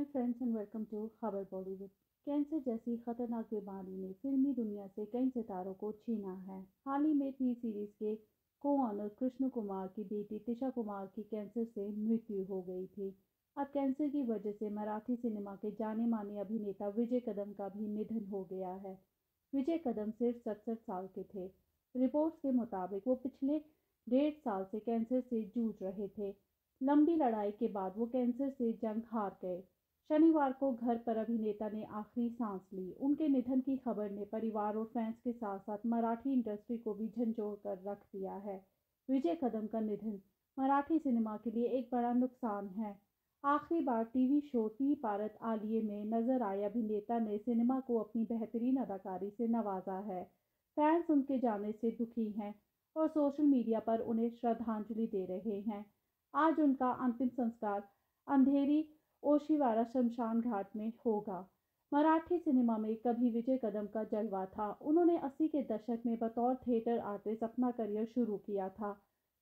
Hi friends and welcome to Khabar Bollywood cancer जैसी खतरनाक बीमारी ने फिल्मी दुनिया से कई सितारों को छीना है। हाल ही में टी सीरीज़ के को ऑनर कृष्ण कुमार की बेटी तिशा कुमार की कैंसर से मृत्यु हो गई थी। अब कैंसर की वजह से मराठी सिनेमा के जाने माने अभिनेता विजय कदम का भी निधन हो गया है। विजय कदम सिर्फ़ सड़सठ साल के थे। रिपोर्ट्स के मुताबिक वो पिछले डेढ़ साल से कैंसर से जूझ रहे थे। लंबी लड़ाई के बाद वो कैंसर से जंग हार गए। शनिवार को घर पर अभिनेता ने आखिरी सांस ली। उनके निधन की खबर ने परिवार और फैंस के साथ साथ मराठी इंडस्ट्री को भी झंझोड़ कर रख दिया है। विजय कदम का निधन, मराठी सिनेमा के लिए एक बड़ा नुकसान है। आखिरी बार टीवी शो टी पारत आलिए में नज़र आए अभिनेता ने सिनेमा को अपनी बेहतरीन अदाकारी से नवाजा है। फैंस उनके जाने से दुखी हैं और सोशल मीडिया पर उन्हें श्रद्धांजलि दे रहे हैं। आज उनका अंतिम संस्कार अंधेरी ओशिवारा शमशान घाट में होगा। मराठी सिनेमा में कभी विजय कदम का जलवा था। उन्होंने अस्सी के दशक में बतौर थिएटर आर्टिस्ट अपना करियर शुरू किया था।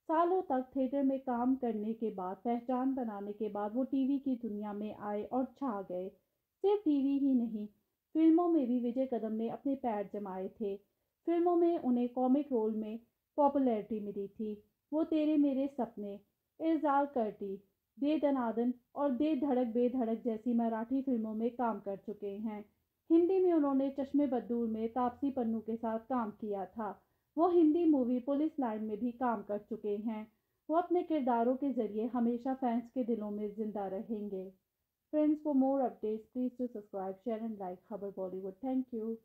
सालों तक थिएटर में काम करने के बाद, पहचान बनाने के बाद वो टीवी की दुनिया में आए और छा गए। सिर्फ़ टीवी ही नहीं, फ़िल्मों में भी विजय कदम ने अपने पैर जमाए थे। फ़िल्मों में उन्हें कॉमिक रोल में पॉपुलैरिटी मिली थी। वो तेरे मेरे सपने, इर्जाल करती दे दनादन और दे धड़क बेधड़क जैसी मराठी फ़िल्मों में काम कर चुके हैं। हिंदी में उन्होंने चश्मे बद्दूर में तापसी पन्नू के साथ काम किया था। वो हिंदी मूवी पुलिस लाइन में भी काम कर चुके हैं। वो अपने किरदारों के ज़रिए हमेशा फैंस के दिलों में ज़िंदा रहेंगे। Friends for more updates please to subscribe share and like Khabar Bollywood thank you